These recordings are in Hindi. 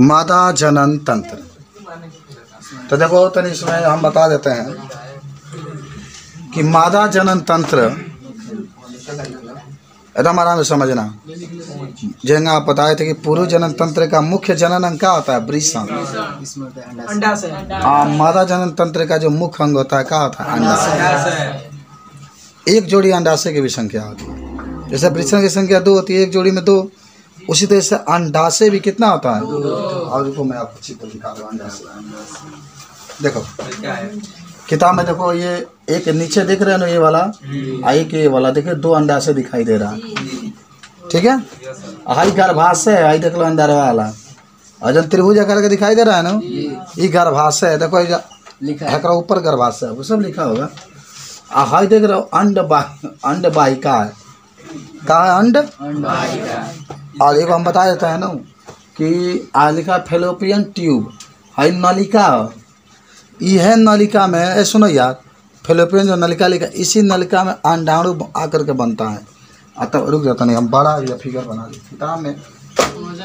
मादा जनन तंत्र। तो देखो तो इसमें हम बता देते हैं कि मादा जनन तंत्र एकदम आराम से समझना। जैसे आप बताए थे कि पुरुष जनन तंत्र का मुख्य जनन अंग क्या होता है? अंडा से। हाँ मादा जनन तंत्र का जो मुख्य अंग होता है क्या होता है? अंडा एक जोड़ी अंडाशय की भी संख्या होती है। जैसे वृषण की संख्या दो होती है एक जोड़ी में दो। उसी तरह से अंडाशय भी कितना होता है? और देखो मैं आपको चित्र दिखा दूँ अंडाशय। देखो किताब में देखो ये एक नीचे देख रहे हो ना ये वाला? आ एक ये वाला देखिए दो अंडाशय दिखाई दे रहा। है ठीक है? हाई गर्भाशय है हाई देख लो अंदर वाला। और जब त्रिभुज आकार के दिखाई दे रहा है ना? ये गर्भाशय है देखो ये एकरा ऊपर गर्भाशय है वो सब लिखा होगा। आ हाई देख रहे हो अंड बा अंड वाहिका है। कहा है अंड? और एक हम बता देते हैं ना कि आ लिखा फेलोपियन ट्यूब। हाई नलिका। यह नलिका में, ए सुनो यार, फेलोपियन जो नलिका लिखा इसी नलिका में अंडाणु आकर के बनता है। आ तब रुक जाता नहीं हम बड़ा ये फिगर बना दी किताब में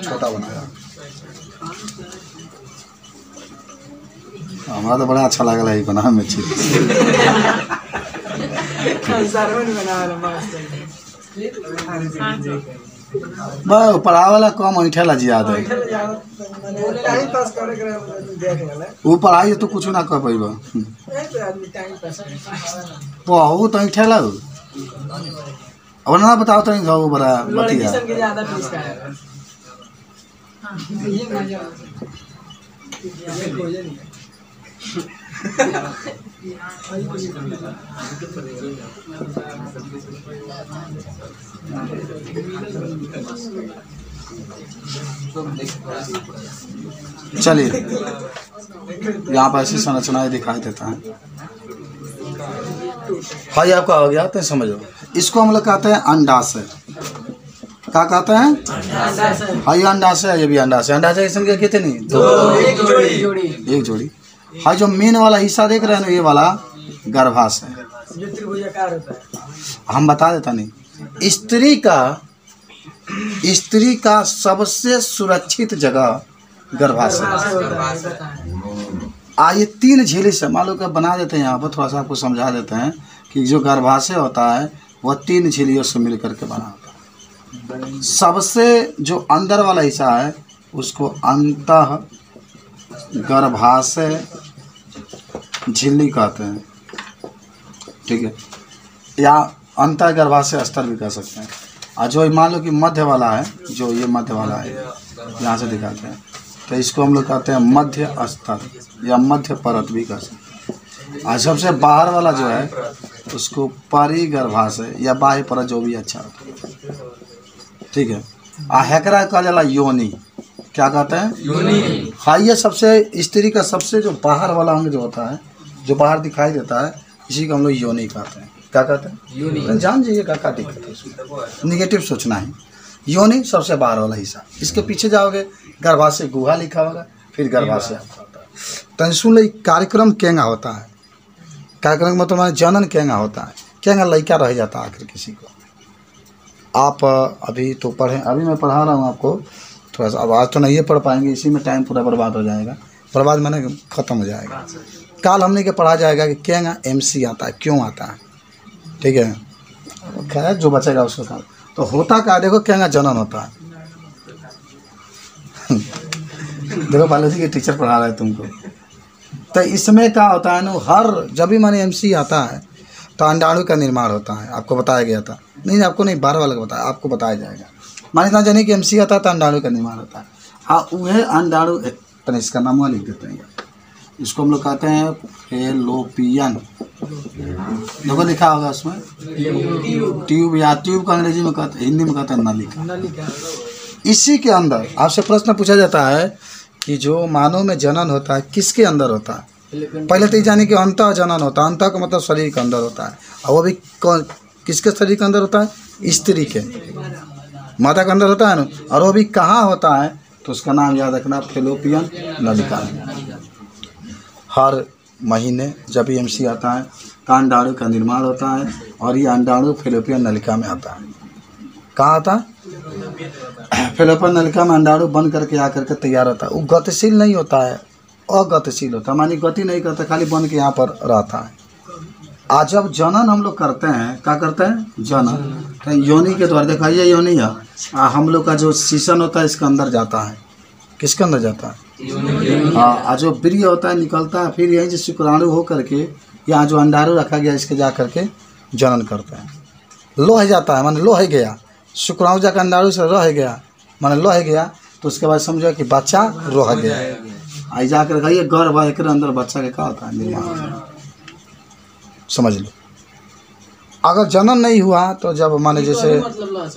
छोटा बनाया हमारा तो बड़ा अच्छा लगा है, बना में चीज़। बना वाला मस्त बस पढ़ा वाला कम ऐठे ला देख लेला वो पढ़ाई तो कुछ ना कर पास बहुत ऐठे ला अब ना बताओ तो नहीं जाओ बड़ा बतिया। ये चलिए। यहाँ पर ऐसी संरचनाएँ दिखाई देता है। हाँ ये आपका हो गया तो समझो इसको हम लोग कहते हैं अंडाशय। क्या कहते हैं? हाँ ये अंडाशय है ये भी अंडाशय। अंडाशय की संख्या कितनी? दो। एक जोड़ी। एक जोड़ी। हाँ जो मेन वाला हिस्सा देख रहे हैं ना, ये वाला होता है हम बता देता नहीं। स्त्री का स्त्री का सबसे सुरक्षित जगह गर्भाशय। ऐसे है बताएँ आ, ये तीन झीली से, मान लो कि बना देते हैं यहाँ पर, थोड़ा सा आपको समझा देते हैं कि जो गर्भाशय होता है, वह तीन झीलियों से मिल करके बना होता है। सबसे जो अंदर वाला हिस्सा है, उसको अंतः गर्भाशय झिल्ली कहते हैं। ठीक है? या अंतर गर्भाशय स्तर भी कह सकते हैं। और जो मान लो कि मध्य वाला है, जो ये मध्य वाला है, यहाँ से दिखाते हैं। तो इसको हम लोग कहते हैं मध्य स्तर या मध्य परत भी कह सकते हैं। और सबसे बाहर वाला जो है, उसको परिगर्भाशय या बाह्य परत जो भी अच्छा ठीक है? आ हेकरा कहा जाला योनि। क्या कहते हैं? योनि हाँ ये सबसे स्त्री का सबसे जो बाहर वाला अंग जो होता है जो बाहर दिखाई देता है इसी को हम लोग योनि कहते हैं। क्या कहते हैं? योनि। जान जाइए क्या क्या दिक्कत है इसमें निगेटिव सोचना है। योनि सबसे बाहर वाला हिस्सा। इसके पीछे जाओगे गर्भाशय गुहा लिखा होगा फिर गर्भाशय आपका होता है। तो कार्यक्रम केंगा होता है। कार्यक्रम मतलब माने जनन केंगा होता है। केंगा लड़का रह जाता है आखिर किसी को। आप अभी तो पढ़े अभी मैं पढ़ा रहा हूँ आपको। थोड़ा सा आवाज़ तो नहीं पढ़ पाएँगे, इसी में टाइम पूरा बर्बाद हो जाएगा। बर्बाद मैंने ख़त्म हो जाएगा। काल हमने के पढ़ा जाएगा कि केंगा एम आता है, क्यों आता है? ठीक है? खैर, जो बचेगा उसको काम तो होता क्या देखो केंगा जनन होता है। देखो बायोलॉजी के टीचर पढ़ा रहे तुमको। तो इसमें क्या होता है ना, हर, जब भी माने एमसी आता है तो अंडाणु का निर्माण होता है। आपको बताया गया था। नहीं, आपको नहीं, बारह वाला का बताया, आपको बताया जाएगा। माने इतना जाने कि एम सी आता है तो अंडाणु का निर्माण होता। है हाँ वह अंडाणु तने इसका नाम लिख देते हैं। इसको हम लोग कहते हैं फेलोपियन देखो लिखा होगा उसमें? ट्यूब या ट्यूब का अंग्रेज़ी में कहते हैं हिंदी में कहते हैं नलिका। नलिका। इसी के अंदर आपसे प्रश्न पूछा जाता है कि जो मानव में जनन होता है किसके अंदर होता है? पहले तो ये जाने कि अंत जनन होता है। अंत का मतलब शरीर के अंदर होता है। और वो भी कौन किसके शरीर के अंदर होता है? स्त्री के। माता का अंदर होता है ना? और वो भी कहाँ होता है तो उसका नाम याद रखना, फेलोपियन नलिका। हर महीने जब एमसी आता है का अंडाणु का निर्माण होता है, और ये अंडाणु फेलोपियन नलिका में आता है। कहाँ आता है? फेलोपियन नलिका में अंडाणु बन करके आ करके तैयार होता है। वो गतिशील नहीं होता है, अगतिशील होता है। मानी गति नहीं करता, खाली बन के यहाँ पर रहता है। आज जब जनन हम लोग करते हैं, क्या करते हैं? जनन। तो योनि के द्वारा देखा ये? योनि है, हम लोग का जो सीसन होता है, इसके अंदर जाता है। किसके अंदर जाता है? हाँ जो वीर्य होता है, निकलता है, फिर यहीं से शुक्राणु हो करके यहाँ जो अंडारू रखा गया, इसके जा करके जनन करते हैं। लोह जाता है, माने लोह गया। शुक्राणु जाकर अंडाणु से रह गया, माने लोह गया तो उसके बाद समझो कि बच्चा रह गया। आई जाकर कहिए गर्भ है अंदर बच्चा के का होता है, निर्माण। समझ लो। अगर जनन नहीं हुआ तो जब माने जैसे मतलब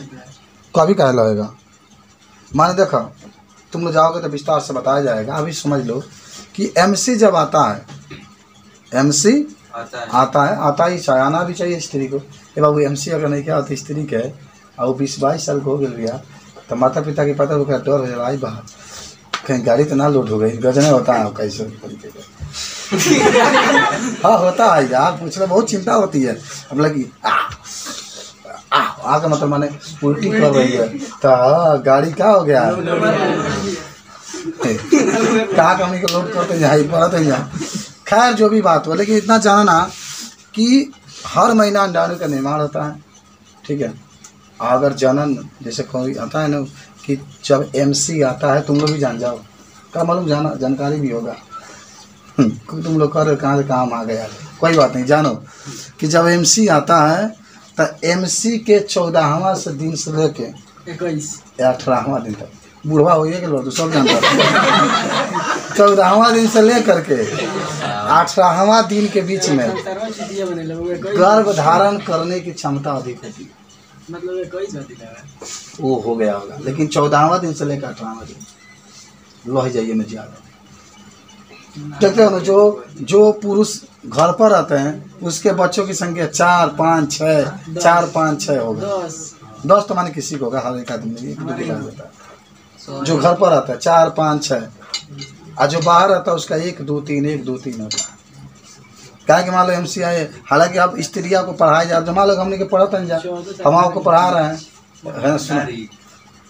कभी कह लगेगा? माने देखो तुम लोग जाओगे तो विस्तार से बताया जाएगा। अभी समझ लो कि एमसी जब आता है एमसी आता है। आता है आता ही चाहिए आना भी चाहिए स्त्री को। ये बाबू एमसी अगर नहीं किया तो स्त्री के और वो बीस बाईस साल को हो गया भैया तो माता पिता के पता होगा डर हो जाए आई बाहर कहीं गाड़ी तो ना लोड हो गई गजने होता है कैसे? तरीके का हाँ होता है यार, पूछना बहुत चिंता होती है। अब लगी, आ मतलब माने उल्टी कर रही है। तो गाड़ी क्या हो गया? कहा कमी को लोड करते यहाँ पड़ा तो यहाँ। खैर, जो भी बात हो, लेकिन इतना जानना कि हर महीना अंडाणु का निर्माण होता है, ठीक है? अगर जनन, जैसे कोई आता है ना कि जब एमसी आता है, तुम लोग भी जान जाओ। क्या मालूम जाना, जानकारी भी होगा। तुम लोग कर कहाँ से काम आ गया? कोई बात नहीं जानो। कि जब एमसी आता है तो एमसी के चौदहवा से दिन से लेके इक्कीस। अठारहवा दिन तक। बूढ़वा हो के लोग तो सब जानता है। चौदहवा दिन से लेकर के अठारहवा दिन के बीच में गर्भ धारण करने की क्षमता अधिक होती है। मतलब है। वो हो गया होगा। लेकिन चौदहवा दिन से लेकर अठारहवा दिन लोह जाइए में ज़्यादा। देखते हो? ना जो जो पुरुष घर पर रहते हैं उसके बच्चों की संख्या चार पाँच छः चार पाँच छः होगा। दस। दस तो माने किसी को होगा हर एक आदमी एक दो है। जो घर पर रहता है चार पाँच छः और जो बाहर रहता है उसका एक दो तीन एक दो तीन होता है। क्या कि मान लो एम सी आई हालाँकि आप स्त्रिया को पढ़ाए जा मान लो हमने के पढ़त हैं जा हम आपको पढ़ा रहे हैं। है सुनो।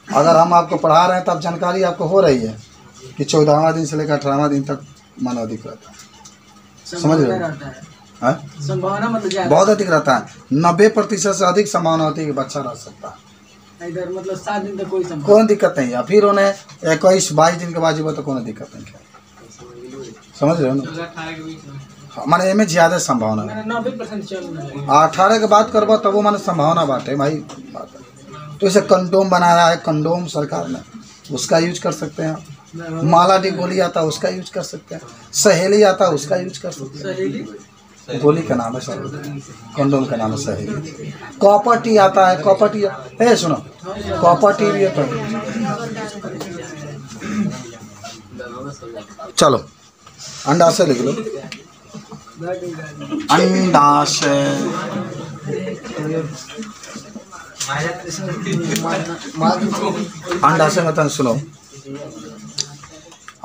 अगर हम आपको पढ़ा रहे हैं तो आप जानकारी आपको हो रही है कि चौदहवा दिन से लेकर अठारहवा दिन तक मन अधिक रहता है। समझ रहे हो? संभावना मतलब ज़्यादा बहुत अधिक रहता है। नब्बे प्रतिशत से अधिक संभावना होती है कि बच्चा रह सकता है। इधर मतलब सात दिन तक कोई संभावना कोई दिक्कत नहीं है। फिर उन्हें इक्कीस बाईस दिन के बाद जीवो तो कोई दिक्कत नहीं है। समझ रहे हो ना? हाँ, माने एमे ज़्यादा संभावना है। है। अठारह के बाद करबो तब वो माने संभावना बात है भाई बात है। तो इसे कंडोम बनाया है कंडोम सरकार ने। उसका यूज़ कर सकते हैं आप। माला डी गोली आता है उसका यूज़ कर सकते हैं। सहेली आता है उसका यूज़ कर सकते हैं। गोली का नाम है सर। कंडोम का नाम है सहेली। कॉपर टी आता है कॉपर टी ए सुनो। कॉपर टी भी है तो। चलो अंडा से लिख लो। अंडाशय अंडाशय मतलब सुनो।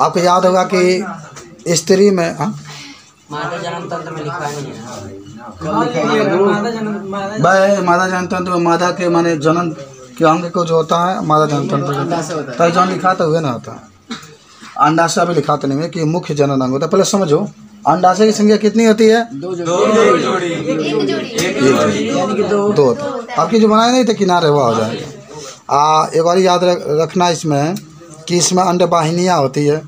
आपको याद होगा कि स्त्री में हाँ? माता जन्म तंत्र में लिखा मादा जनतंत्र में मादा के माने जनन के अंग को जो होता है मादा जनतंत्र तो जौन लिखा तो हुए ना होता है। अंडाशय भी लिखा तो नहीं है कि मुख्य जनन अंग होता है। पहले समझो अंडाशय की संख्या कितनी होती है? दो जोड़ी। एक जोड़ी। यानी कि दो। आपकी जो बनाए नहीं थे किनारे वह हो जाएगा आ एक बार याद रख, रखना इसमें। कि इसमें अंड वाहिनियाँ होती है।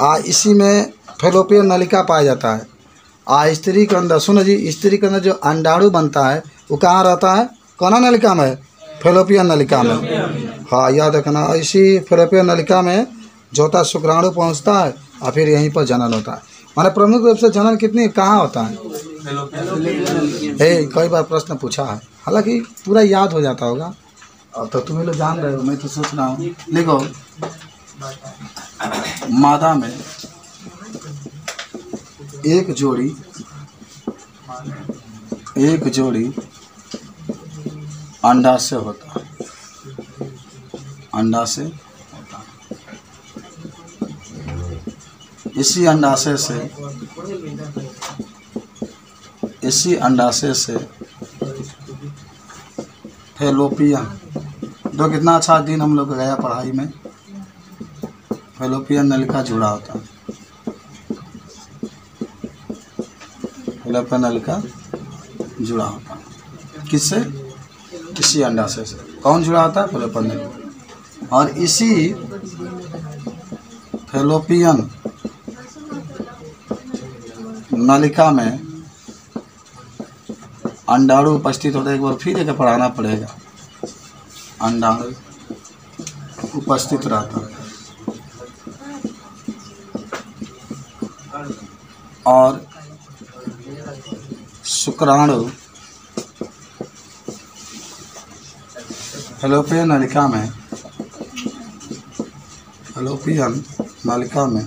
आ इसी में फेलोपियन नलिका पाया जाता है। आ स्त्री के अंदर सुनो जी स्त्री के अंदर जो अंडाणु बनता है वो कहाँ रहता है? कौन नलिका में? फेलोपियन नलिका में। हाँ याद रखना इसी फेलोपियन नलिका में जो होता शुक्राणु पहुँचता है और फिर यहीं पर जनन होता है। माने प्रमुख रूप से जनन कितनी कहाँ होता है? हे कई बार प्रश्न पूछा है। हालाँकि पूरा याद हो जाता होगा। तो तुम्हें लोग जान रहे हो, मैं तो सोच रहा हूँ। देखो, मादा में एक जोड़ी एक जोड़ी अंडा से होता है। अंडा से इसी अंडाशय से इसी अंडाशय से फेलोपियन तो कितना अच्छा दिन हम लोग गया पढ़ाई में। फेलोपियन नलिका जुड़ा होता। फेलोपियन नलिका जुड़ा होता। किससे? किसी अंडाशय से। कौन जुड़ा होता है? फेलोपियन नलिका। और इसी फेलोपियन नलिका में अंडाणु उपस्थित होता है। एक बार फिर एक पढ़ाना पड़ेगा। अंडाणु उपस्थित रहता है। और शुक्राणु। फेलोपियन नलिका में। फेलोपियन नलिका में।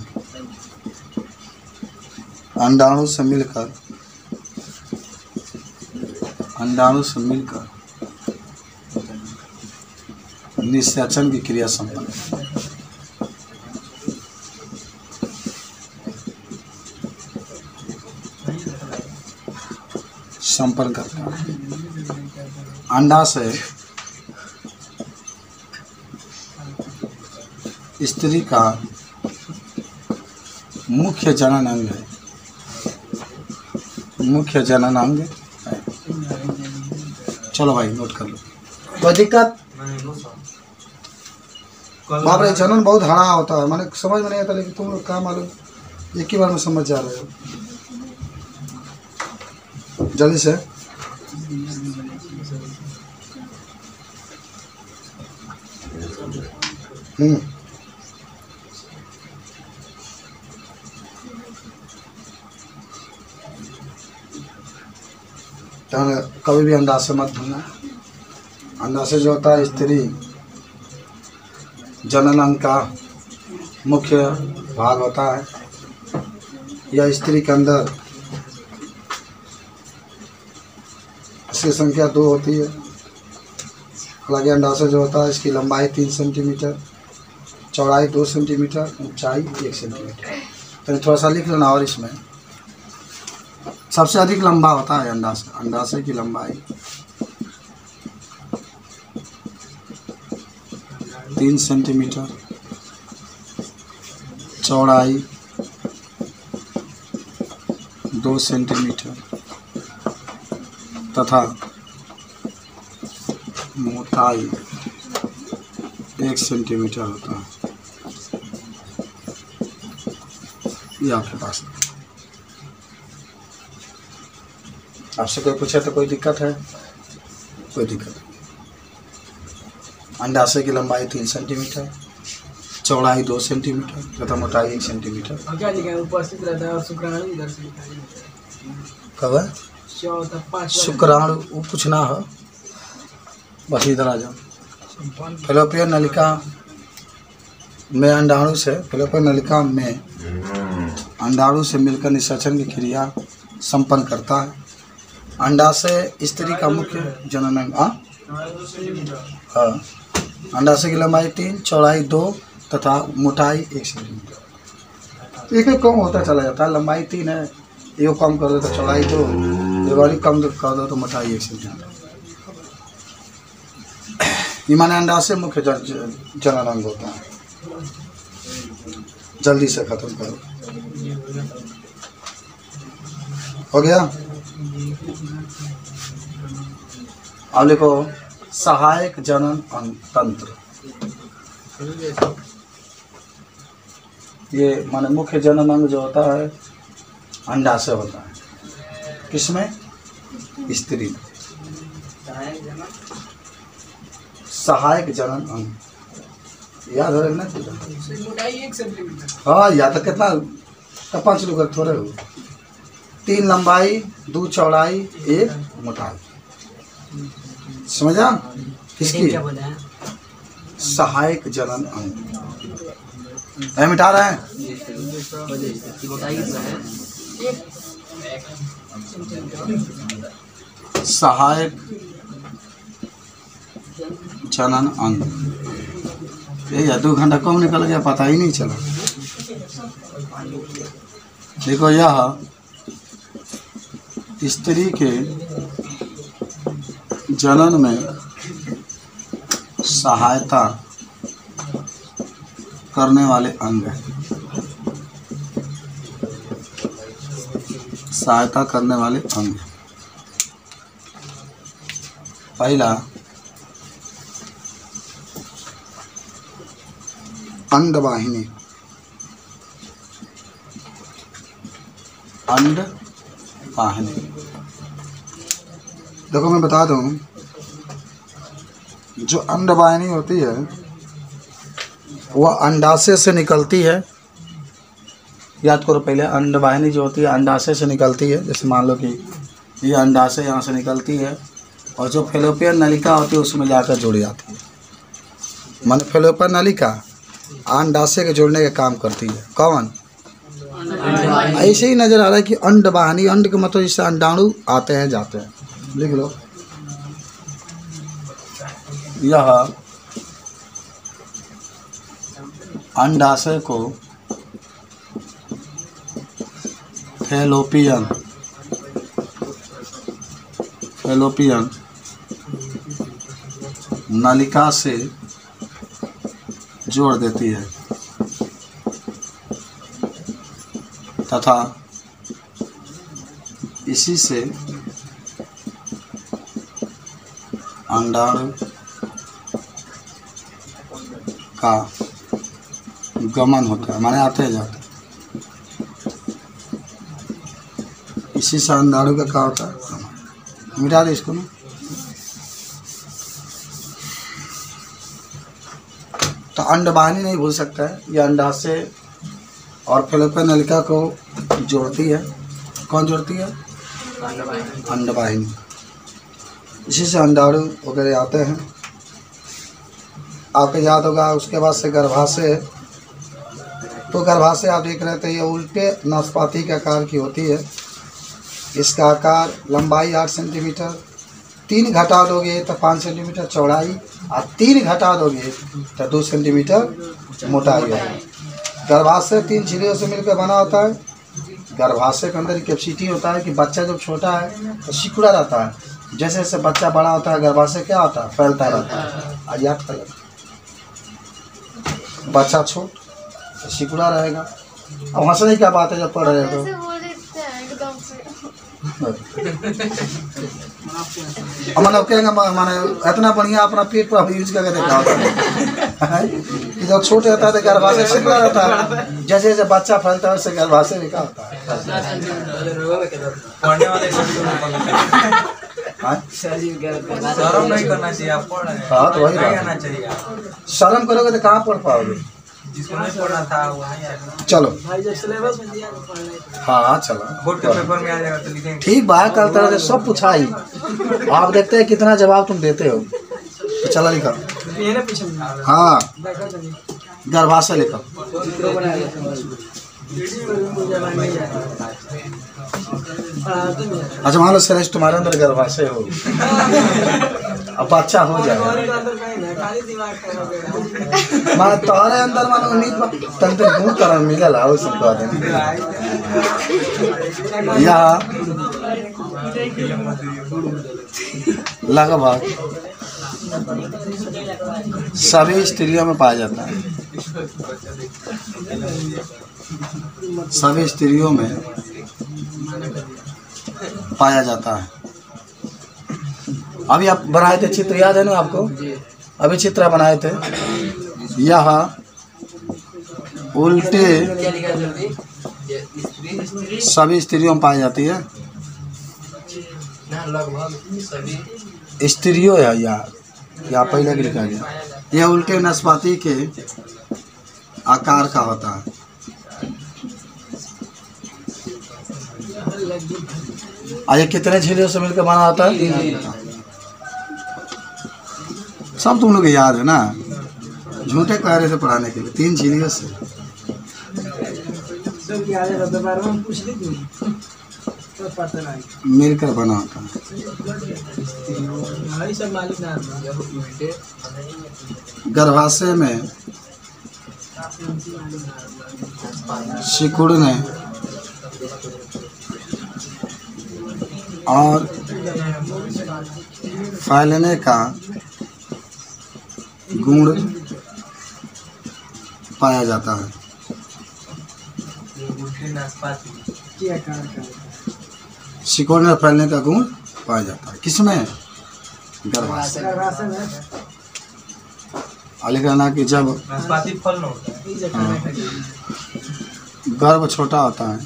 अंडाणु से मिलकर, अंडाणु से मिलकर। निषेचन की क्रिया संपन्न। संपर्क करता है अंडा से स्त्री का मुख्य जनन अंग है। मुख्य जनन अंग। चलो भाई, नोट कर लो। बाप रे जनन बहुत हरा होता है। मैंने समझ में नहीं आता, लेकिन तुम लोग क्या मालूम? एक ही बार में समझ जा रहे हो। जल्दी से। हम्म। कभी भी अंदाज से मत भूलना अंदाज से जो होता है स्त्री जनन अंग का मुख्य भाग होता है। यह स्त्री के अंदर इसकी संख्या दो होती है। हालाँकि अंडाशय जो होता है, इसकी लंबाई तीन सेंटीमीटर, चौड़ाई दो सेंटीमीटर, ऊंचाई एक सेंटीमीटर। तो थोड़ा सा लिख लेना और इसमें। सबसे अधिक लंबा होता है अंडाशय अंडाशय की लंबाई। तीन सेंटीमीटर चौड़ाई दो सेंटीमीटर तथा मोटाई एक सेंटीमीटर होता है ये आपके पास। आपसे कोई पूछे तो कोई दिक्कत है कोई दिक्कत अंडाशय की लंबाई तीन सेंटीमीटर चौड़ाई दो सेंटीमीटर तथा मोटाई एक सेंटीमीटर। और क्या लिखा है उपस्थित रहता है और शुक्राणु इधर से है। कब है? शुक्राणु वो पूछना हो। बस इधर आ जाओ। फेलोपियन नलिका में अंडाणु से फेलोपियन नलिका में अंडाणु से मिलकर निषेचन की क्रिया संपन्न करता है। अंडा से स्त्री का मुख्य जनन अंग हाँ? हाँ अंडाशय की लंबाई तीन चौड़ाई दो तथा मोटाई एक सेंटीमीटर। एक एक कम होता चला जाता है लंबाई तीन है एगो कम कर दो तो चौड़ाई दो और कम कर दो तो मोटाई एक सेंटीमीटर। ये माने अंडाशय मुख्य जन, जन- होता है। जल्दी से खत्म करो। हो गया? अब लिखो सहायक जनन अंग तंत्र। ये माने मुख्य जनन अंग जो होता है, अंडा से होता है। किसमें? स्त्री। सहायक जनन अंग। याद हो रहा है ना? हाँ याद तो कितना? तो पाँच लोग थोड़े हो। तीन लंबाई, दो चौड़ाई, एक मोटाई। समझा? किसकी? सहायक जनन अंग। मिटा रहे हैं। है सहायक जनन अंग। ये दो घंटा कम निकल गया पता ही नहीं चला। देखो यह स्त्री के जनन में सहायता करने वाले अंग हैं। सहायता करने वाले अंग पहला अंडवाहिनी अंड वाहिनी देखो मैं बता दूँ जो अंडवाहिनी होती है वह अंडाशय से निकलती है। याद करो पहले अंडवाहिनी जो होती है अंडाशय से निकलती है। जैसे मान लो कि ये अंडाशय यहाँ से निकलती है और जो फेलोपियन नलिका होती है उसमें जाकर जुड़ जाती है। मान फेलोपियन नलिका अंडाशय के जोड़ने का काम करती है। कौन? ऐसे ही नज़र आ रहा है कि अंड वाहिनी अंड के मतलब इससे अंडाणु आते हैं जाते हैं। लिख लो। यह अंडाशय को फेलोपियन फेलोपियन नलिका से जोड़ देती है तथा इसी से अंडाणु का गमन होता है, माने आते जाते इसी से अंडाणु का क्या होता है? मिटा दे इसको ना। तो अंडवाहिनी नहीं भूल सकता है, ये अंडाशय और फेलोपियन नलिका को जोड़ती है। कौन जोड़ती है? अंडवाहिनी इसी से अंडाणु वगैरह आते हैं। आपको याद होगा, उसके बाद से गर्भाशय। तो गर्भाशय आप देख रहे थे, ये उल्टे नाशपाती के आकार की होती है। इसका आकार, लंबाई आठ सेंटीमीटर, तीन घटा दोगे तो पाँच सेंटीमीटर चौड़ाई, और तीन घटा दोगे तो दो सेंटीमीटर मोटाई होगी गर्भाशय तीन झिल्लियों से मिलकर बना होता है। गर्भाशय के अंदर कैपेसिटी होता है कि बच्चा जब छोटा है तो सिकुड़ा रहता है। जैसे जैसे बच्चा बड़ा होता है गर्भाशय क्या होता है? फैलता रहता है। और याद कर बच्चा छोट तो सिकुड़ा रहेगा। अब हंसने क्या बात है जब पढ़ रहे हो ऐसे बोल देते हैं एकदम से। अब मतलब कहेंगे माने इतना बढ़िया अपना पेट पर यूज़ करके देखा होता है? कि जब छोटे होता है तो गर्भाशय सिकुड़ा रहता है। जैसे जैसे बच्चा फैलता है वैसे गर्भाशय होता है? हैं। शर्म नहीं करना चाहिए आप पढ़ रहे हैं। हाँ, तो वही नहीं आना चाहिए आपको। शर्म करोगे तो कहाँ पढ़ पाओगे? जिसको नहीं पढ़ना था चलो। भाई सिलेबस में दिया तो ही। हाँ चलो। बोर्ड के पेपर में आ जाएगा तो लिखेंगे। ठीक बा कल तरह से सब पूछा ही। आप देखते हैं कितना जवाब तुम देते हो। तो चलो लिखो। ये ना पूछे मुझे। हाँ। देखो तो। गर्भाशय लिखो। अच्छा मान लो श्रेष्ठ तुम्हारे अंदर गर्भाशय हो। अब बच्चा हो जाएगा। मान तुम्हारे अंदर मान उम्मीद गुण करन मिलेला, वो सब कह या लगभग सभी स्त्रियों में पाया जाता है। सभी स्त्रियों में पाया जाता है। अभी आप बनाए थे चित्र याद है ना आपको? अभी चित्र बनाए थे। यह उल्टे सभी स्त्रियों में पाई जाती है। स्त्रियों है या या पहले के लिखा गया। यह उल्टे नाशपाती के आकार का होता है। ये कितने झिल्लियों से मिलकर बना होता है? सब तुम लोग याद है ना? झूठे कह रहे थे पढ़ाने के लिए तीन झिल्लियों से। मिलकर बना होता है। हाँ, ये सब मालिक ना और फैलने का गुण पाया जाता है। सिकोड़ने और फैलने का गुण पाया जाता है। किसमें गर्भाशय। अली कहना कि जब गर्भ छोटा होता है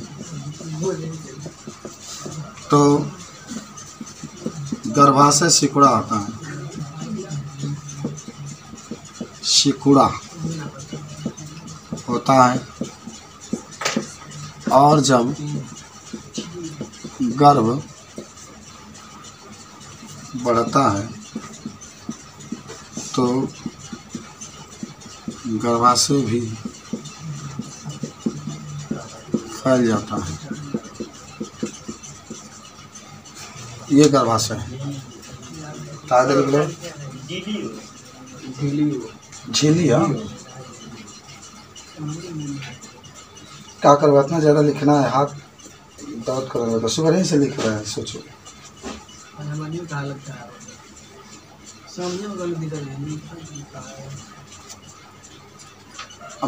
तो गर्भाशय सिकुड़ा होता है। सिकुड़ा होता है। और जब गर्भ बढ़ता है तो गर्भाशय भी फैल जाता है। ये गर्भाशय निकले झीली हाँ। क्या करवा इतना ज़्यादा लिखना है, हाथ दर्द कर रहा है। सुबह ही से लिख रहे हैं, सोचो।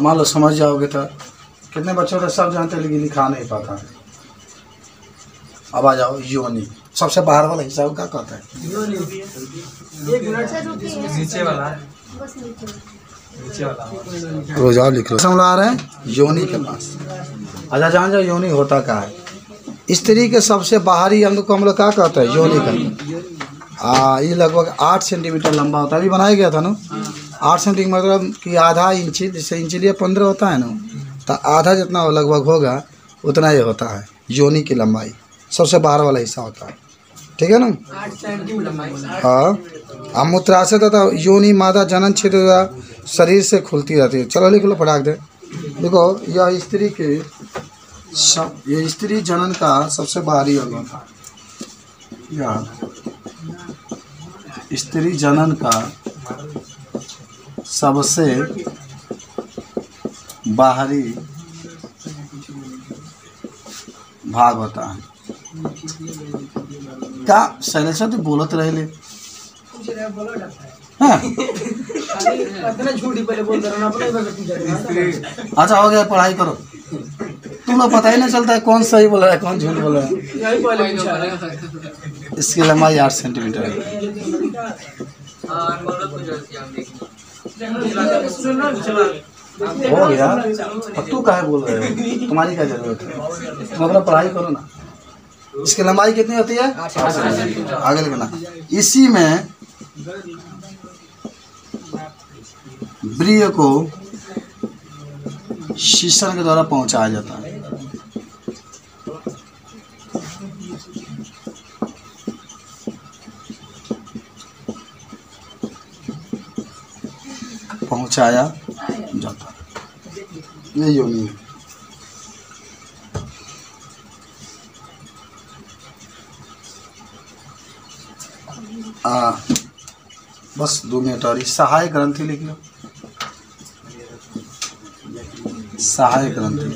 मान लो समझ जाओगे तो। कितने बच्चों तो सब जानते हैं लेकिन लिखा नहीं पाता। है अब आ जाओ, योनि। सबसे बाहर वाला हिस्सा क्या कहता है यो नहीं एक मिनट रुकिए नीचे वाला है। बस नीचे नीचे वाला। रोज लिख लो। आ रहे हैं योनि के पास। अच्छा जान जाओ योनि होता क्या है। स्त्री के सबसे बाहरी अंग को हम लोग क्या कहते हैं? योनि का आ ये लगभग आठ सेंटीमीटर लंबा होता है। अभी बनाया गया था ना? आठ सेंटीमीटर मतलब कि आधा इंची जैसे इंची लिए पंद्रह होता है ना? तो आधा जितना लगभग होगा उतना ही होता है। योनि की लंबाई सबसे बाहर वाला हिस्सा होता है। ठीक है ना? हाँ। अब मूत्राशय तथा योनि मादा जनन क्षेत्र शरीर से खुलती रहती है। चलो लिख लो, फटाक दे। देखो, यह स्त्री के सब, ये स्त्री जनन का सबसे बाहरी अंग स्त्री जनन का सबसे बाहरी भाग होता है। क्या शैलेश तो बोलत रहे अच्छा हो गया पढ़ाई करो तुम लोग पता ही नहीं चलता है कौन सही बोल रहा है कौन झूठ बोल रहा है इसकी लंबाई आठ सेंटीमीटर है हाँ गया तू काहे बोल रहे हो तुम्हारी क्या ज़रूरत है तुम अपना पढ़ाई करो ना इसकी लंबाई कितनी होती है? आगे लिखना इसी में ब्रिय को शीशन के द्वारा पहुँचाया जाता है। पहुँचाया जाता है। ये योनि है। आ, बस दो मिनट और ये सहाय ग्रंथि लिख लो। सहाय ग्रंथि।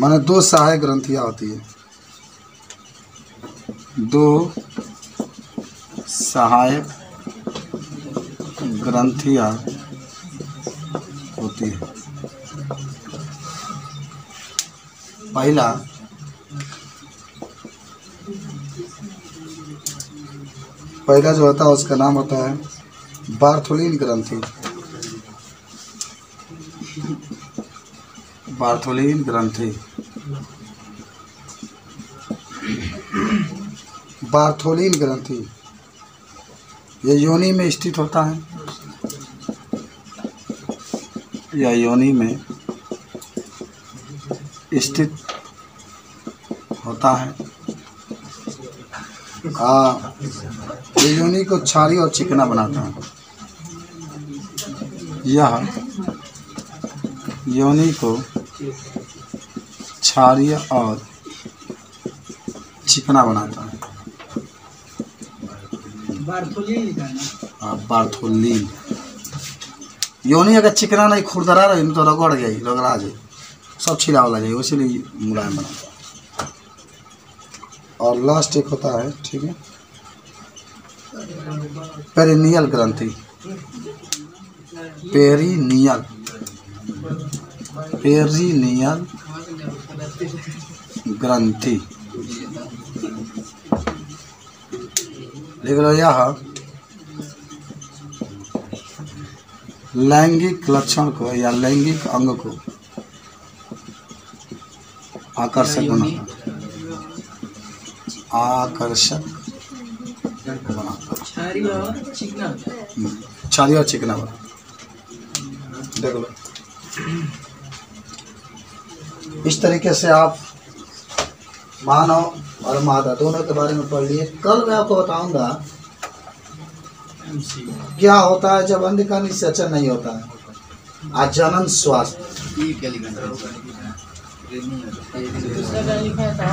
माने दो सहाय ग्रंथियाँ होती है। दो सहायक ग्रंथियाँ होती है। पहला पहला जो होता है उसका नाम होता है बार्थोलिन ग्रंथि। बार्थोलिन ग्रंथि। बार्थोलिन ग्रंथि। ये योनि में स्थित होता है। या योनि में स्थित होता है। आ, ये योनि को छारी और चिकना बनाता है। यह योनि को छारी और चिकना बनाता है। बार्थोलिन योनि अगर चिकना नहीं खुरदरा रही तो रगड़ जाई रगड़ा जाई सब छिला वाला जाई इसीलिए मुलायम बनाता है। और लास्ट एक होता है ठीक है? पेरिनियल ग्रंथि। पेरिनियल। पेरिनियल ग्रंथि। लिख लो यह। लैंगिक लक्षण को या लैंगिक अंग को आकर्षक बनाता आकर्षक बनाता छारी और चिकना छाली और चिकना बना देख। लो इस तरीके से आप मानव और मादा दोनों के बारे में पढ़ लिए। कल मैं आपको बताऊँगा क्या होता है जब अंधिका निषेचन नहीं होता है। आज जनन स्वास्थ्य। दूसरा का लिखा था